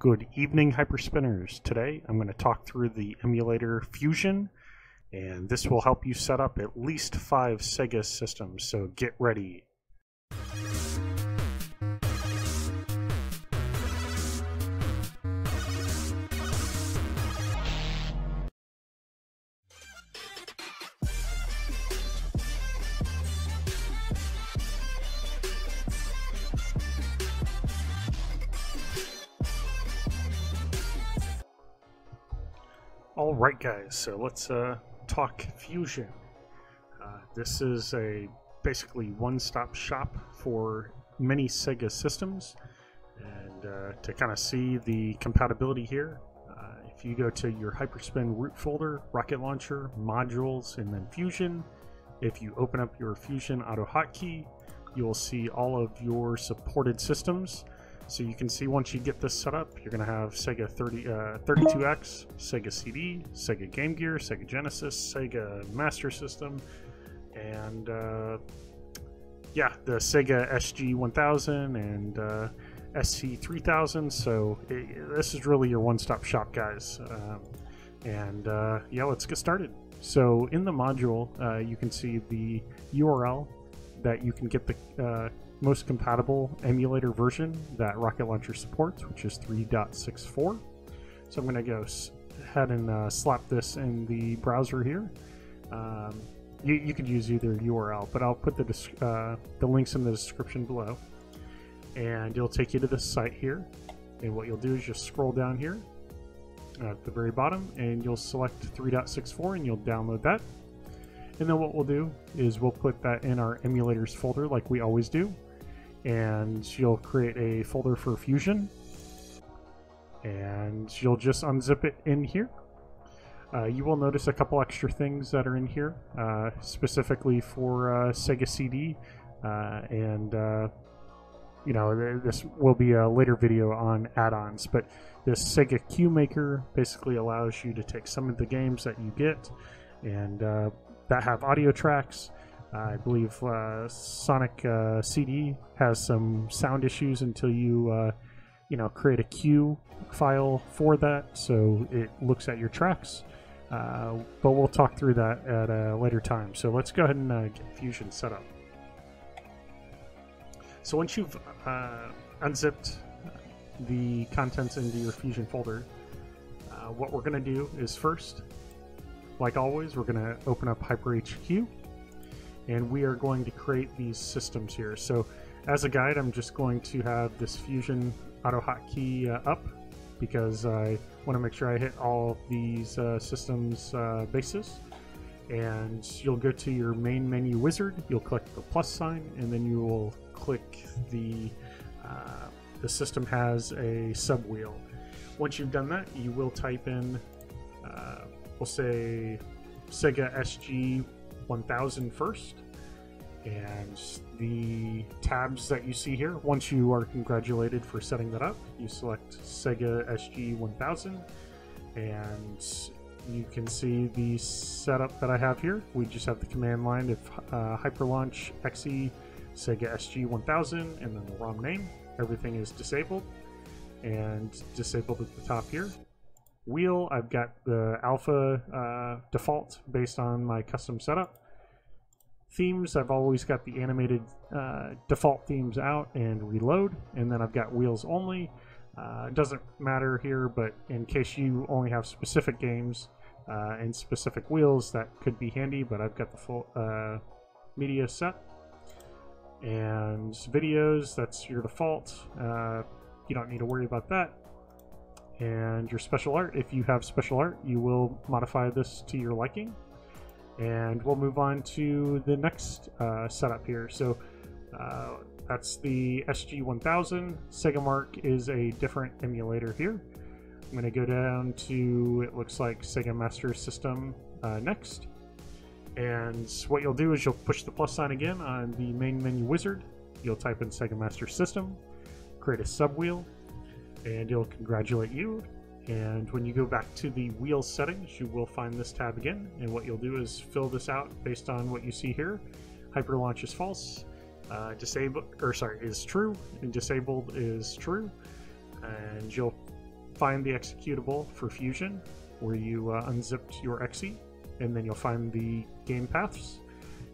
Good evening, Hyperspinners. Today I'm going to talk through the emulator Fusion, and this will help you set up at least five Sega systems, so get ready. Right, guys. So let's uh, talk Fusion. Uh, this is a basically one-stop shop for many Sega systems, and uh, to kind of see the compatibility here, uh, if you go to your Hyperspin root folder, Rocket Launcher, Modules, and then Fusion, if you open up your Fusion Auto Hotkey, you'll see all of your supported systems. So you can see once you get this set up, you're going to have Sega 30, uh, 32X, Sega CD, Sega Game Gear, Sega Genesis, Sega Master System, and uh, yeah, the Sega SG 1000 and uh, SC 3000. So it, this is really your one-stop shop, guys. Um, and uh, yeah, let's get started. So in the module, uh, you can see the URL that you can get the uh, most compatible emulator version that Rocket Launcher supports, which is 3.64. So I'm going to go ahead and uh, slap this in the browser here. Um, you, you could use either URL, but I'll put the, uh, the links in the description below. And it'll take you to this site here. And what you'll do is just scroll down here at the very bottom and you'll select 3.64 and you'll download that. And then what we'll do is we'll put that in our emulators folder like we always do and you'll create a folder for Fusion and you'll just unzip it in here. Uh, you will notice a couple extra things that are in here, uh, specifically for uh, Sega CD, uh, and uh, you know this will be a later video on add-ons. But this Sega Q Maker basically allows you to take some of the games that you get and uh, that have audio tracks I believe uh, Sonic uh, CD has some sound issues until you, uh, you know, create a cue file for that, so it looks at your tracks. Uh, but we'll talk through that at a later time. So let's go ahead and uh, get Fusion set up. So once you've uh, unzipped the contents into your Fusion folder, what we're going to do is first, like always, we're going to open up HyperHQ and we are going to create these systems here. So as a guide, I'm just going to have this Fusion auto hotkey uh, up because I want to make sure I hit all these uh, systems uh, bases. And you'll go to your main menu wizard, you'll click the plus sign, and then you will click the, uh, the system has a sub wheel. Once you've done that, you will type in, uh, we'll say Sega SG 1000 first. And the tabs that you see here, once you are congratulated for setting that up, you select Sega SG 1000 and you can see the setup that I have here. We just have the command line of uh, Hyperlaunch XE Sega SG 1000 and then the ROM name. Everything is disabled and disabled at the top here. Wheel, I've got the alpha uh, default based on my custom setup. Themes, I've always got the animated uh, default themes out and reload, and then I've got wheels only. Uh, it doesn't matter here, but in case you only have specific games uh, and specific wheels, that could be handy, but I've got the full uh, media set. And videos, that's your default. Uh, you don't need to worry about that. And your special art, if you have special art, you will modify this to your liking. And we'll move on to the next uh, setup here. So uh, that's the SG-1000. SegaMark is a different emulator here. I'm going to go down to, it looks like Sega Master System uh, next. And what you'll do is you'll push the plus sign again on the main menu wizard. You'll type in Sega Master System, create a subwheel, and it'll congratulate you and when you go back to the wheel settings, you will find this tab again. And what you'll do is fill this out based on what you see here. Hyper launch is false. Uh, disabled, or sorry, is true, and disabled is true. And you'll find the executable for Fusion, where you uh, unzipped your exe, and then you'll find the game paths.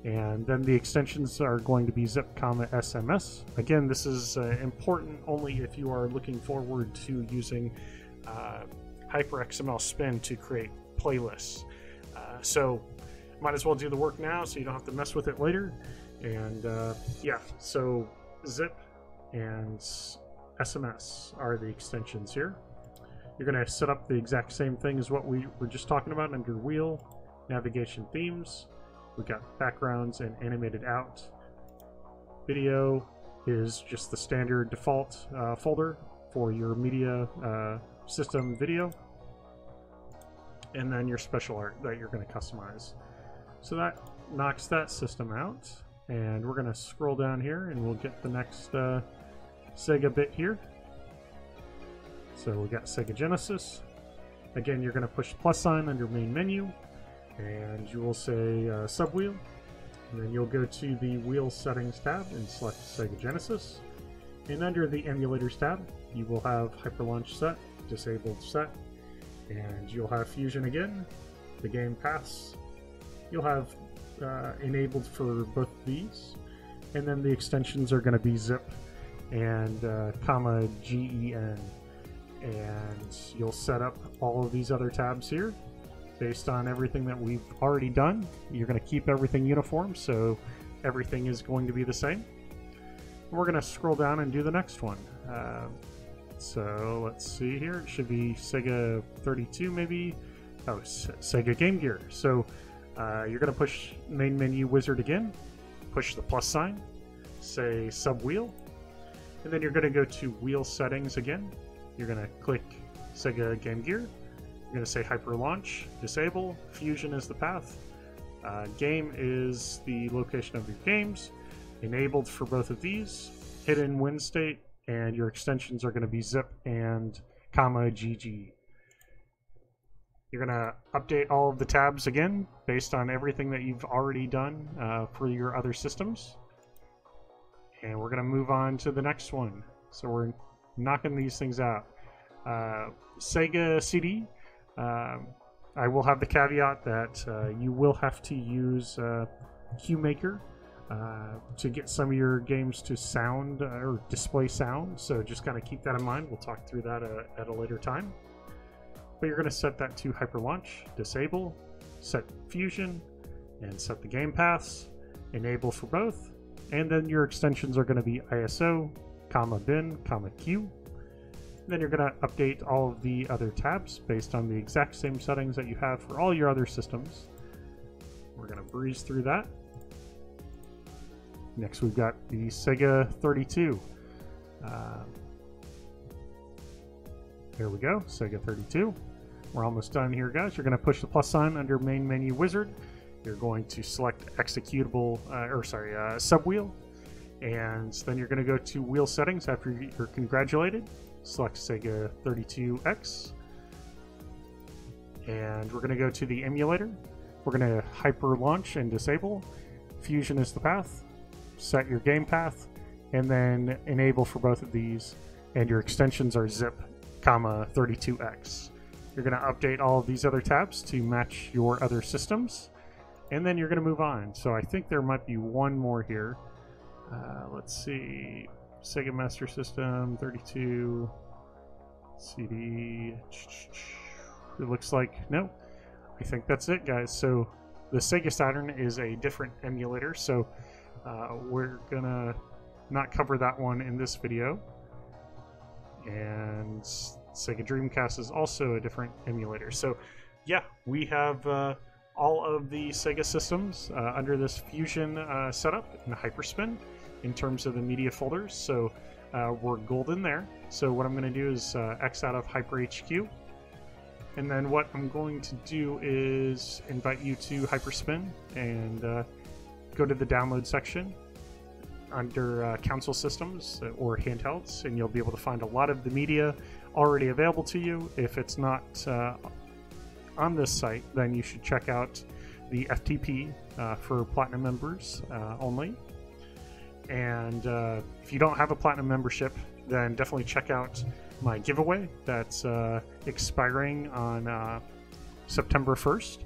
And then the extensions are going to be zip, comma, SMS. Again, this is uh, important only if you are looking forward to using uh, HyperXML Spin to create playlists. Uh, so might as well do the work now so you don't have to mess with it later. And uh, yeah, so zip and SMS are the extensions here. You're going to set up the exact same thing as what we were just talking about under wheel, navigation themes. We've got backgrounds and animated out. Video is just the standard default uh, folder for your media uh, system video. And then your special art that you're going to customize. So that knocks that system out. And we're going to scroll down here and we'll get the next uh, Sega bit here. So we got Sega Genesis. Again, you're going to push plus sign under main menu, and you will say uh, subwheel. And then you'll go to the wheel settings tab and select Sega Genesis. And under the emulators tab, you will have Hyperlaunch set, disabled set, and you'll have Fusion again, the game paths. You'll have uh, enabled for both these, and then the extensions are going to be zip and uh, comma gen and you'll set up all of these other tabs here based on everything that we've already done. You're going to keep everything uniform, so everything is going to be the same. We're going to scroll down and do the next one. Uh, so let's see here. It should be Sega 32 maybe. Oh, Sega Game Gear. So uh, you're going to push main menu wizard again, push the plus sign, say sub wheel, and then you're going to go to wheel settings again, you're going to click Sega Game Gear. You're going to say Hyper Launch, Disable, Fusion is the path. Uh, game is the location of your games. Enabled for both of these. Hidden win state, and your extensions are going to be zip and comma GG. You're going to update all of the tabs again based on everything that you've already done uh, for your other systems. And we're going to move on to the next one. So we're knocking these things out. Uh, Sega CD, um, I will have the caveat that uh, you will have to use uh, QMaker uh, to get some of your games to sound uh, or display sound. So just kind of keep that in mind. We'll talk through that uh, at a later time. But you're going to set that to hyper launch, disable, set fusion, and set the game paths, enable for both. And then your extensions are going to be ISO, comma bin, comma cue. Then you're going to update all of the other tabs based on the exact same settings that you have for all your other systems. We're going to breeze through that. Next, we've got the Sega 32. Uh, there we go, Sega 32. We're almost done here, guys. You're going to push the plus sign under main menu wizard. You're going to select executable, uh, or sorry, uh, subwheel and then you're going to go to wheel settings after you're congratulated. Select Sega 32X. And we're going to go to the emulator. We're going to hyper launch and disable. Fusion is the path. Set your game path. And then enable for both of these. And your extensions are zip, comma 32X. You're going to update all of these other tabs to match your other systems. And then you're going to move on. So I think there might be one more here. Uh, let's see. Sega Master System 32 CD. It looks like no. I think that's it, guys. So the Sega Saturn is a different emulator, so uh, we're gonna not cover that one in this video. And Sega Dreamcast is also a different emulator. So yeah, we have uh, all of the Sega systems uh, under this Fusion uh, setup in Hyperspin in terms of the media folders. So uh, we're golden there. So what I'm going to do is uh, X out of HyperHQ. And then what I'm going to do is invite you to Hyperspin and go to the download section under uh, console systems or handhelds, and you'll be able to find a lot of the media already available to you. If it's not uh, on this site, then you should check out the FTP uh, for Platinum members only. And uh, if you don't have a platinum membership, then definitely check out my giveaway that's uh, expiring on uh, September 1st.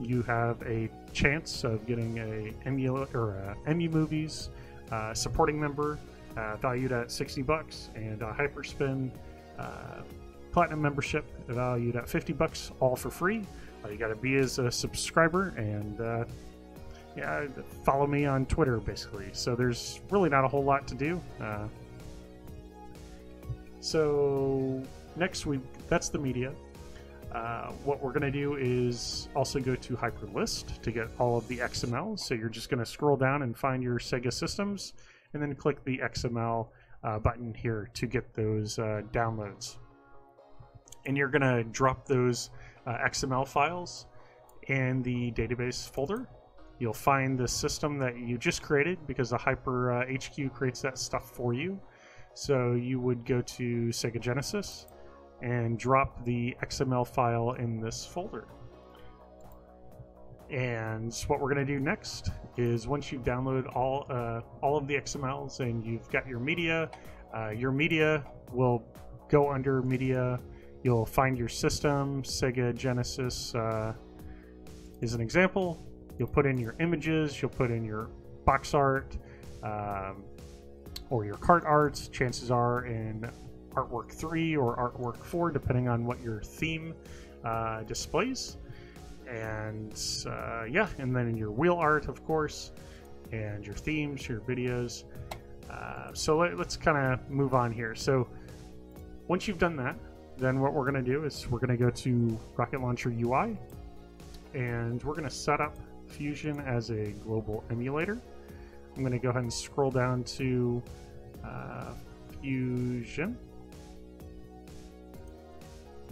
You have a chance of getting a Emu or a EmuMovies uh, supporting member uh, valued at 60 bucks and a Hyperspin uh, Platinum membership valued at 50 bucks, all for free. All you got to be is a subscriber and uh, yeah, follow me on Twitter basically. So there's really not a whole lot to do. Uh, so next week, that's the media. Uh, what we're going to do is also go to Hyperlist to get all of the XML. So you're just going to scroll down and find your Sega systems, and then click the XML uh, button here to get those uh, downloads. And you're going to drop those uh, XML files in the database folder. You'll find the system that you just created because the HyperHQ uh, creates that stuff for you. So you would go to Sega Genesis and drop the XML file in this folder. And what we're going to do next is once you've downloaded all uh, all of the XMLs and you've got your media, uh, your media will go under media. You'll find your system, Sega Genesis uh, is an example. You'll put in your images, you'll put in your box art, um, or your cart arts. Chances are in artwork 3 or artwork 4, depending on what your theme uh, displays. And uh, yeah, and then in your wheel art, of course, and your themes, your videos. Uh, so let, us kind of move on here. So once you've done that, then what we're going to do is we're going to go to Rocket Launcher UI and we're going to set up Fusion as a global emulator. I'm going to go ahead and scroll down to uh, Fusion.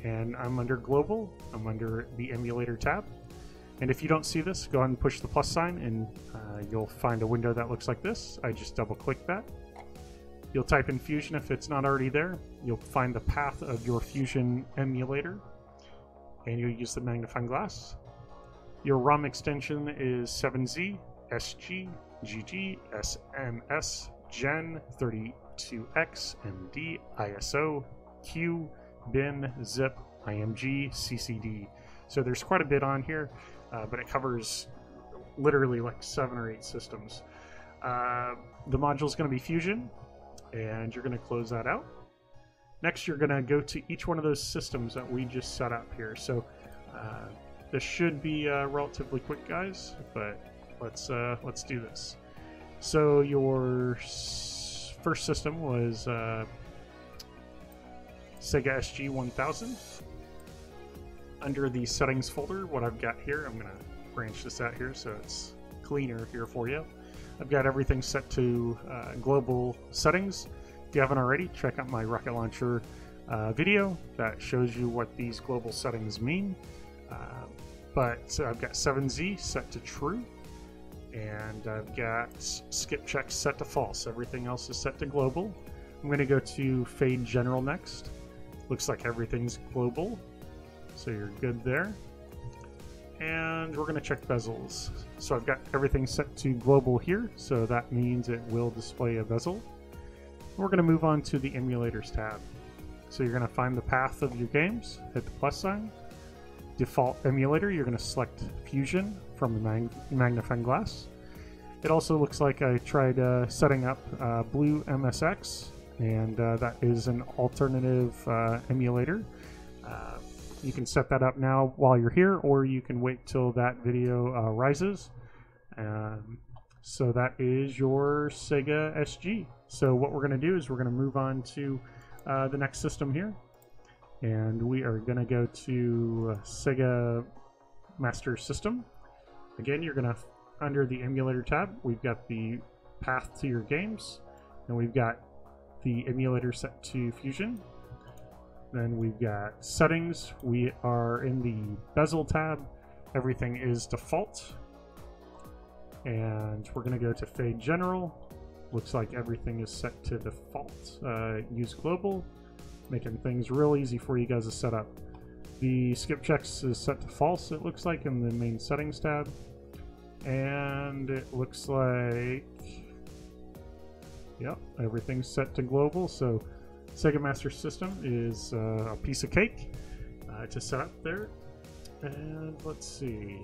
And I'm under Global. I'm under the Emulator tab. And if you don't see this, go ahead and push the plus sign and uh, you'll find a window that looks like this. I just double click that. You'll type in Fusion if it's not already there. You'll find the path of your Fusion emulator and you'll use the magnifying glass. Your ROM extension is 7Z, SG, GG, SMS, Gen, 32X, MD, ISO, CUE, bin, zip, IMG, CCD. So there's quite a bit on here, uh, but it covers literally like seven or eight systems. Uh, the module is going to be Fusion, and you're going to close that out. Next, you're going to go to each one of those systems that we just set up here. So uh, this should be uh, relatively quick, guys, but let's uh, let's do this. So your first system was uh, Sega SG 1000. Under the settings folder, what I've got here, I'm going to branch this out here so it's cleaner here for you. I've got everything set to uh, global settings. If you haven't already, check out my Rocket Launcher uh, video that shows you what these global settings mean. Uh, but I've got 7Z set to true and I've got skip checks set to false. Everything else is set to global. I'm going to go to fade general next. Looks like everything's global, so you're good there. And we're going to check bezels. So I've got everything set to global here, so that means it will display a bezel. We're going to move on to the emulators tab. So you're going to find the path of your games, hit the plus sign. Default emulator, you're going to select Fusion from the mag magnifying glass. It also looks like I tried uh, setting up uh, blueMSX, and uh, that is an alternative uh, emulator. Uh, you can set that up now while you're here, or you can wait till that video uh, rises. Um, so that is your Sega SG. So what we're going to do is we're going to move on to the next system here. And we are going to go to Sega Master System. Again, you're going to, under the emulator tab, we've got the path to your games, and we've got the emulator set to Fusion. Then we've got settings. We are in the bezel tab. Everything is default. And we're going to go to fade general. Looks like everything is set to default. Uh, use global, making things real easy for you guys to set up. The skip checks is set to false, it looks like, in the main settings tab. And it looks like... Yep, everything's set to global, so Sega Master System is uh, a piece of cake uh, to set up there. And let's see.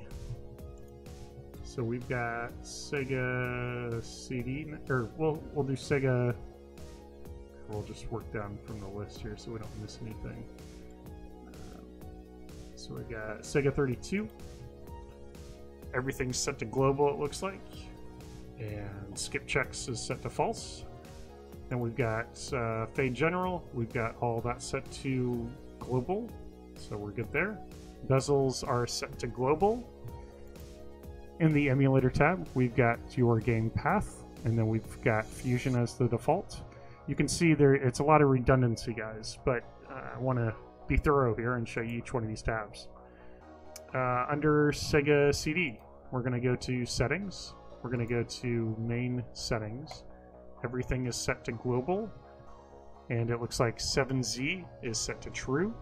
So we've got Sega CD, or we'll, we'll do Sega. We'll just work down from the list here so we don't miss anything. Uh, so we got Sega 32. Everything's set to global, it looks like. And skip checks is set to false. Then we've got uh, Fade General. We've got all that set to global, so we're good there. Bezels are set to global. In the emulator tab, we've got your game path, and then we've got Fusion as the default. You can see there it's a lot of redundancy, guys, but uh, I want to be thorough here and show you each one of these tabs. Uh, under Sega CD, we're going to go to Settings. We're going to go to Main Settings. Everything is set to global and it looks like 7z is set to true.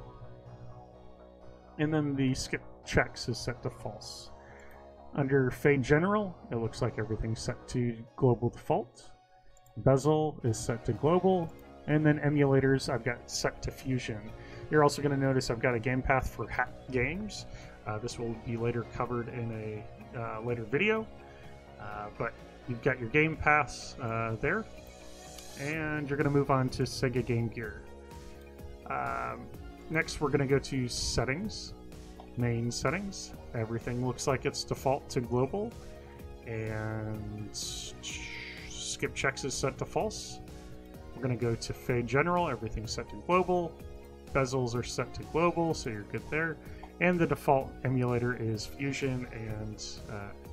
And then the skip checks is set to false. Under fade general it looks like everything's set to global default. Bezel is set to global and then emulators I've got set to fusion. You're also going to notice I've got a game path for hack games. Uh, this will be later covered in a uh, later video uh, but You've got your game path uh, there, and you're going to move on to Sega Game Gear. Um, next, we're going to go to Settings, Main Settings. Everything looks like it's default to global, and skip checks is set to false. We're going to go to Fade General. Everything's set to global. Bezels are set to global, so you're good there. And the default emulator is Fusion and uh,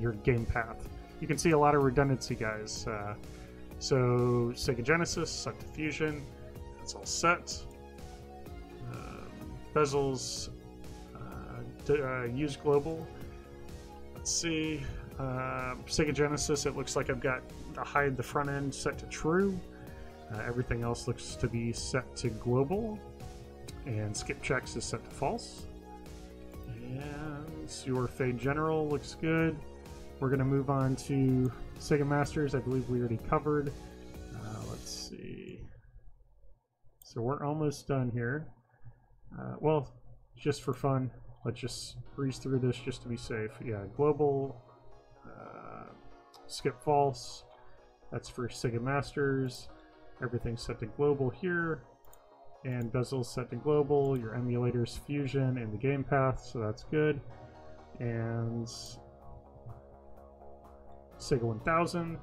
your game path you can see a lot of redundancy, guys. Uh, so Sega Genesis, set to Fusion, that's all set. Um, bezels, uh, uh, use global. Let's see. Uh, Sega Genesis, it looks like I've got the hide the front end set to true. Uh, everything else looks to be set to global. And skip checks is set to false. And your fade general looks good. We're going to move on to Sega Masters. I believe we already covered. Uh, let's see. So we're almost done here. Uh, well, just for fun, let's just breeze through this just to be safe. Yeah, global, uh, skip false. That's for Sega Masters. Everything's set to global here. And bezel set to global. Your emulators fusion and the game path, so that's good. And Sega 1000.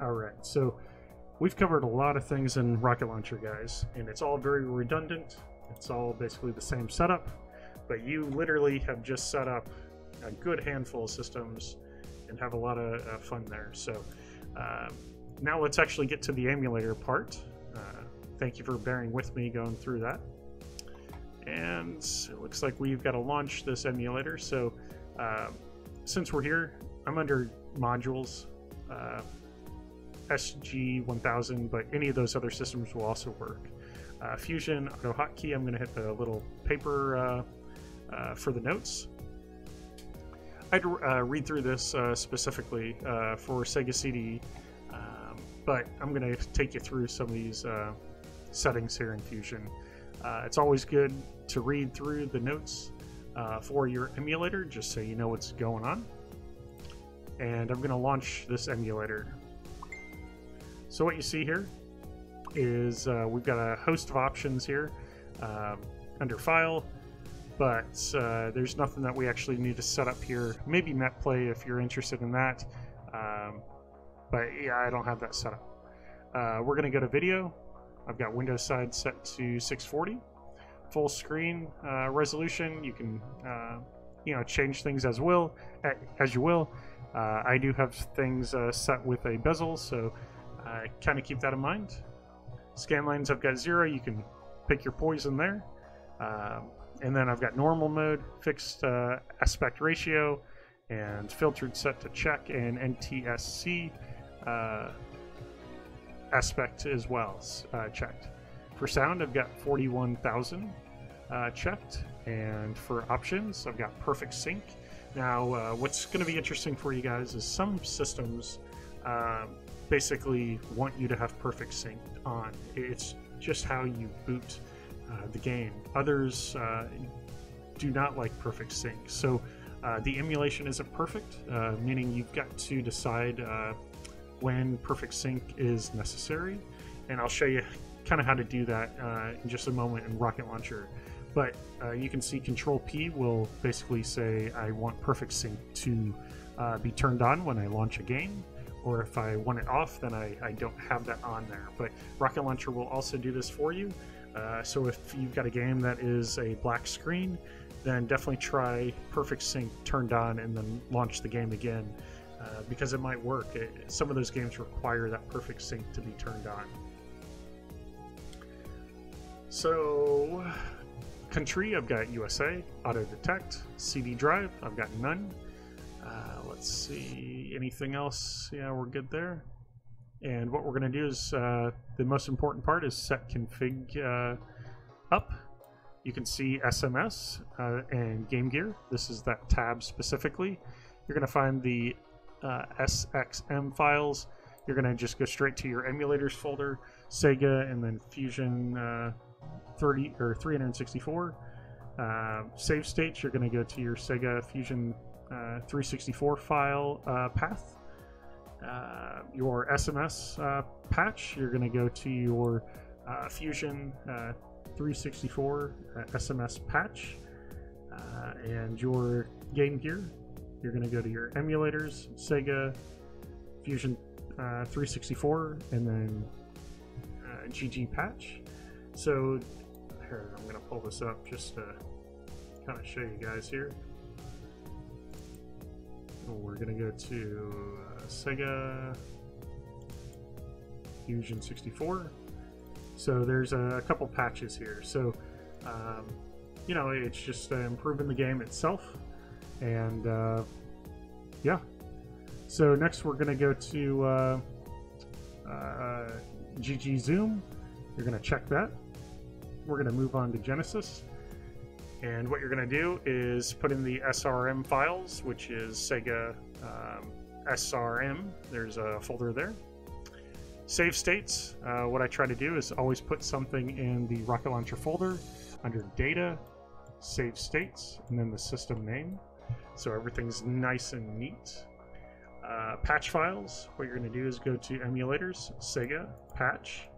Alright, so we've covered a lot of things in Rocket Launcher, guys, and it's all very redundant. It's all basically the same setup, but you literally have just set up a good handful of systems and have a lot of uh, fun there. So uh, now let's actually get to the emulator part. Uh, thank you for bearing with me going through that. And it looks like we've got to launch this emulator. So uh, since we're here, I'm under modules, uh, SG1000, but any of those other systems will also work. Uh, Fusion Auto Hotkey, I'm going to hit the little paper uh, uh, for the notes. I'd read through this specifically for Sega CD, um, but I'm going to take you through some of these settings here in Fusion. it's always good to read through the notes for your emulator just so you know what's going on and I'm going to launch this emulator. So what you see here is uh, we've got a host of options here um, under File, but uh, there's nothing that we actually need to set up here. Maybe NetPlay if you're interested in that, um, but yeah, I don't have that set up. Uh, we're going to go to Video. I've got Windows side set to 640. Full screen uh, resolution, you can uh, you know change things as will as you will uh, I do have things uh, set with a bezel, so uh, kind of keep that in mind. Scan lines, I've got zero. You can pick your poison there. Um, and then I've got normal mode, fixed uh, aspect ratio, and filtered set to check, and NTSC aspect as well checked. For sound, I've got 41,000 checked, and for options, I've got perfect sync now, uh, what's going to be interesting for you guys is some systems uh, basically want you to have perfect sync on. It's just how you boot uh, the game. Others uh, do not like perfect sync. So uh, the emulation isn't perfect, uh, meaning you've got to decide uh, when perfect sync is necessary. And I'll show you kind of how to do that uh, in just a moment in Rocket Launcher. But you can see Control P will basically say I want perfect sync to be turned on when I launch a game or if I want it off, then I, I don't have that on there. But Rocket Launcher will also do this for you. Uh, so if you've got a game that is a black screen, then definitely try Perfect Sync turned on and then launch the game again uh, because it might work. It, some of those games require that Perfect Sync to be turned on. So, country, I've got USA, auto detect, CD drive, I've got none. Uh, let's see, anything else? Yeah, we're good there. And what we're going to do is uh, the most important part is set config uh, up. You can see SMS uh, and Game Gear. This is that tab specifically. You're going to find the uh, SXM files. You're going to just go straight to your emulators folder, Sega, and then Fusion uh, 30 or 364. Uh, save states. You're going to go to your Sega Fusion uh, 364 file uh, path. Uh, your SMS uh, patch, you're going to go to your uh, Fusion 364 SMS patch. and your Game Gear, you're going to go to your emulators, Sega, Fusion 364, and then GG patch. So here, I'm going to pull this up just to kind of show you guys here we're gonna go to uh, Sega Fusion 64. So there's a, couple patches here. So, um, you know, it's just uh, improving the game itself. And uh, yeah. So next we're gonna go to GG uh, uh, Zoom. You're gonna check that. We're gonna move on to Genesis. And what you're going to do is put in the SRM files, which is Sega um, SRM. There's a folder there. Save states. Uh, what I try to do is always put something in the Rocket Launcher folder under Data, Save States, and then the system name. So everything's nice and neat. Uh, patch files. What you're going to do is go to Emulators, Sega, Patch,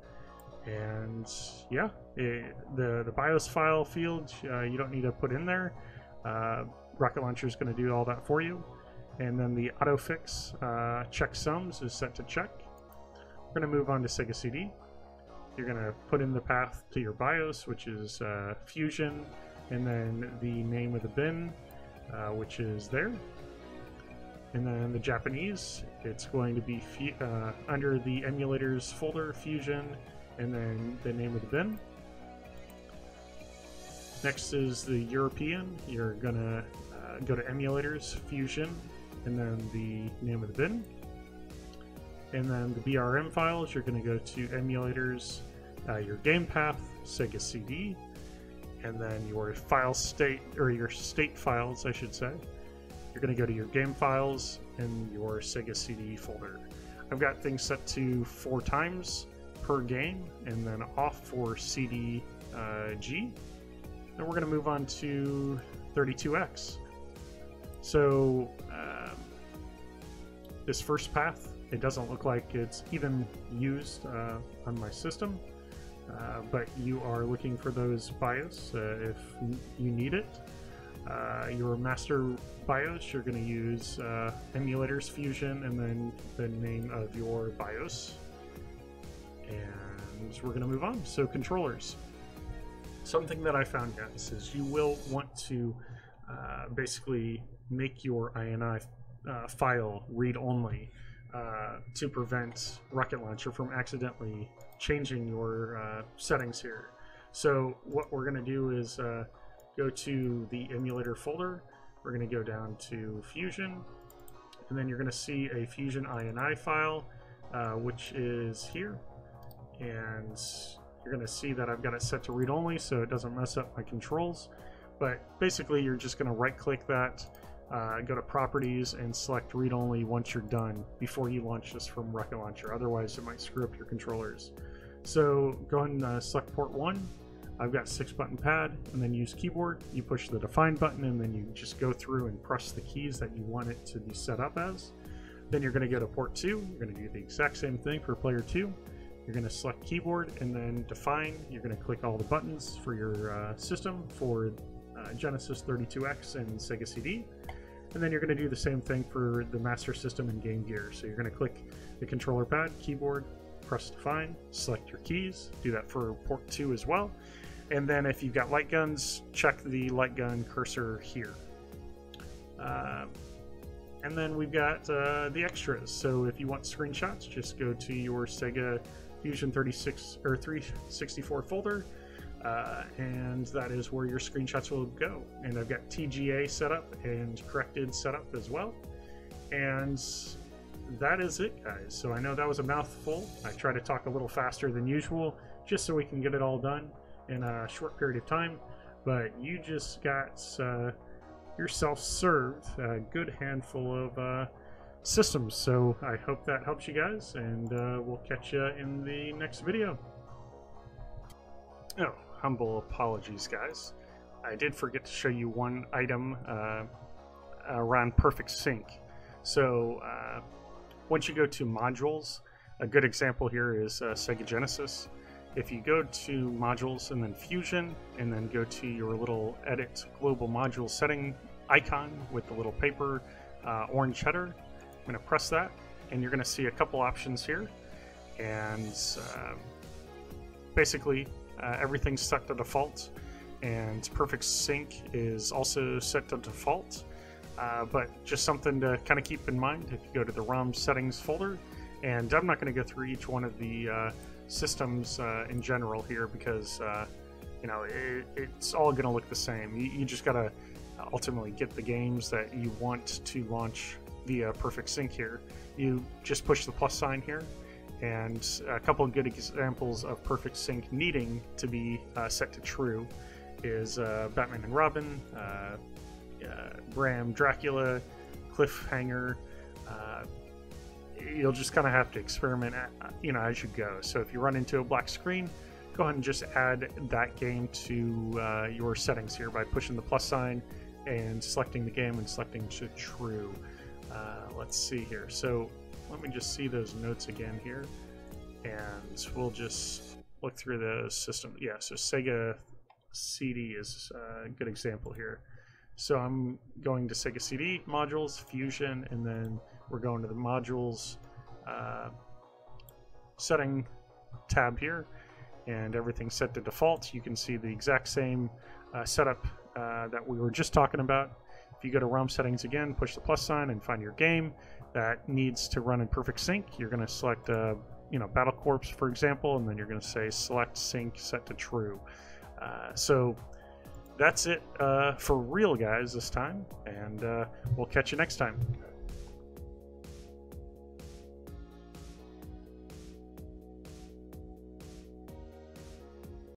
and yeah, it, the the BIOS file field uh, you don't need to put in there. Uh, Rocket Launcher is going to do all that for you, and then the autofix uh, checksums is set to check. We're going to move on to Sega CD. You're going to put in the path to your BIOS, which is uh, Fusion, and then the name of the bin, uh, which is there. And then the Japanese, it's going to be uh, under the emulators folder, Fusion, and then the name of the bin. Next is the European. You're gonna uh, go to emulators, fusion, and then the name of the bin. And then the BRM files, you're gonna go to emulators, uh, your game path, Sega CD, and then your file state, or your state files, I should say. You're gonna go to your game files and your Sega CD folder. I've got things set to four times per game, and then off for CD uh, G. Then we're going to move on to 32X. So um, this first path, it doesn't look like it's even used uh, on my system, uh, but you are looking for those BIOS uh, if you need it. Uh, your master BIOS, you're going to use uh, emulators fusion and then the name of your BIOS and we're going to move on. So, controllers. Something that I found, guys, is you will want to uh, basically make your INI uh, file read only uh, to prevent Rocket Launcher from accidentally changing your uh, settings here. So, what we're going to do is uh, go to the emulator folder. We're going to go down to Fusion, and then you're going to see a Fusion INI file, uh, which is here and you're going to see that I've got it set to read only so it doesn't mess up my controls. But basically, you're just going to right click that, uh, go to properties, and select read only once you're done before you launch this from Rocket Launcher. Otherwise, it might screw up your controllers. So go ahead and uh, select port 1. I've got 6 button pad, and then use keyboard. You push the define button, and then you just go through and press the keys that you want it to be set up as. Then you're going to go to port 2. You're going to do the exact same thing for player 2. You're going to select keyboard and then define. You're going to click all the buttons for your uh, system for uh, Genesis 32X and Sega CD. And then you're going to do the same thing for the Master System and Game Gear. So you're going to click the controller pad, keyboard, press define, select your keys. Do that for port 2 as well. And then if you've got light guns, check the light gun cursor here. Uh, and then we've got uh, the extras. So if you want screenshots, just go to your Sega Fusion 36 or 364 folder, uh, and that is where your screenshots will go. And I've got TGA set up and corrected set up as well. And that is it, guys. So I know that was a mouthful. I try to talk a little faster than usual just so we can get it all done in a short period of time. But you just got uh, yourself served a good handful of uh, systems. So I hope that helps you guys, and uh, we'll catch you in the next video. Oh, humble apologies, guys. I did forget to show you one item uh, around Perfect Sync. So uh, once you go to modules, a good example here is uh, Sega Genesis. If you go to modules and then Fusion, and then go to your little edit global module setting icon with the little paper uh, orange header, I'm going to press that, and you're going to see a couple options here. And um, basically, uh, everything's set to default, and Perfect Sync is also set to default. Uh, but just something to kind of keep in mind if you go to the ROM settings folder. And I'm not going to go through each one of the uh, systems uh, in general here because, uh, you know, it, it's all going to look the same. You, you just got to ultimately get the games that you want to launch via Perfect Sync here. You just push the plus sign here, and a couple of good examples of Perfect Sync needing to be uh, set to true is uh, Batman and Robin, uh, Bram Dracula, Cliffhanger. Uh, you'll just kind of have to experiment, at, you know, as you go. So if you run into a black screen, go ahead and just add that game to uh, your settings here by pushing the plus sign and selecting the game and selecting to true. Uh, let's see here. So let me just see those notes again here, and we'll just look through the system. Yeah, so Sega CD is a good example here. So I'm going to Sega CD modules, Fusion, and then we're going to the modules uh, setting tab here, and everything's set to default. You can see the exact same uh, setup uh, that we were just talking about. If you go to ROM settings again, push the plus sign and find your game that needs to run in perfect sync, you're going to select, uh, you know, Battle Corps, for example, and then you're going to say select sync set to true. Uh, so that's it uh, for real, guys, this time, and uh, we'll catch you next time.